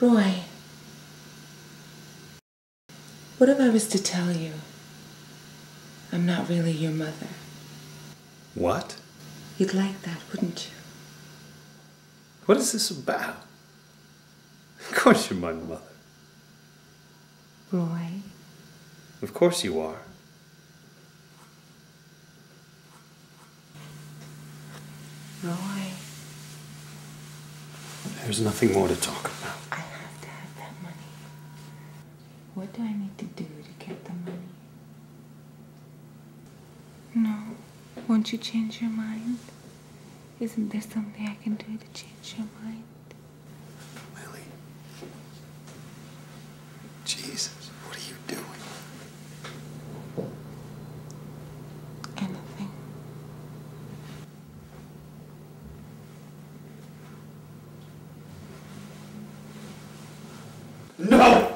Roy, what if I was to tell you I'm not really your mother? What? You'd like that, wouldn't you? What is this about? Of course you're my mother. Roy, Of course you are. Roy, There's nothing more to talk about. I have to have that money. What do I need to do to get the money? No, won't you change your mind? Isn't there something I can do to change your mind? Lily. Jesus, what are you doing? Anything. No!